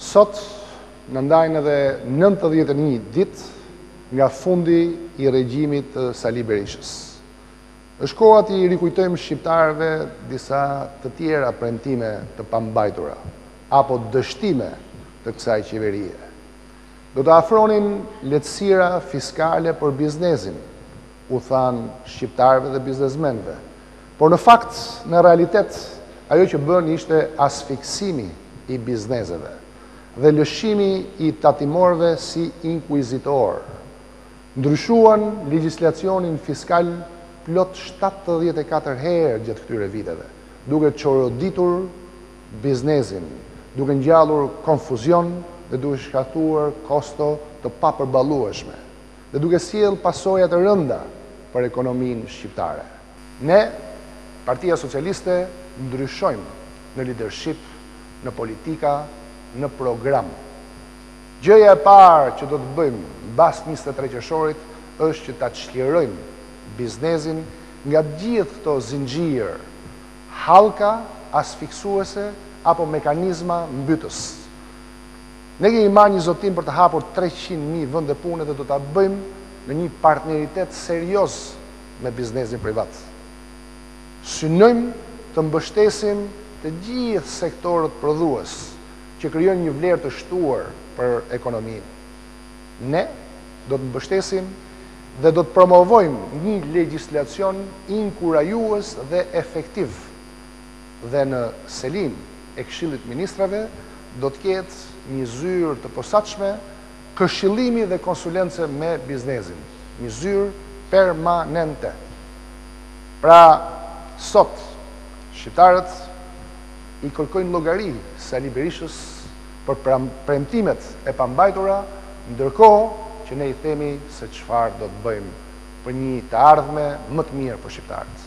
Sot na ndajnë edhe 91 ditë nga fundi i regjimit të Sali Berishës. Është koha t'i rikujtojmë shqiptarëve disa të tjera premtime të pambajtura, apo dështime të kësaj qeverie. Do të ofronin lehtësira fiskale për biznesin, u thanë shqiptarëve dhe biznesmenëve. Por në fakt, në realitet, ajo që bënë ishte asfiksimi i bizneseve dhe lëshimi i tatimorëve si inkuizitorë. Ndryshuan legjislacionin fiskal plot shtatëdhjetë e katër herë gjatë këtyre viteve, duke çoroditur biznesin, duke ngjallur konfuzion dhe duke shkaktuar kosto të papërballueshme. dhe duke sjellë pasoja të rënda për ekonominë shqiptare. Ne, Partia Socialiste, ndryshojmë në lidership, në politika, në program. Gjëja e parë që do të bëjmë mbas njëzet e tre qershorit është që ta çlirojmë biznesin nga gjithë këto zinxhirë, hallka asfiksuese apo mekanizma mbytës. Ne kemi marrë një zotim për të hapur treqind mijë vende pune dhe do ta bëjmë në një partneritet serioz me biznesin privat. Synojmë të mbështesim të gjithë sektorët prodhues që krijojnë një vlerë të shtuar për ekonominë. Ne do të mbështesim dhe do të promovojmë një legjislacion inkurajues dhe efektiv dhe në selinë e Këshillit të Ministrave do të ketë një zyrë të posaçme këshillimi dhe konsulence me biznesin, një zyrë permanente. Pra, sot, shqiptarët i kërkojnë llogari Sali Berishës për premtimet e pambajtura, ndërkohë që ne i themi se çfarë do të bëjmë për një të ardhme më të mirë për shqiptarët.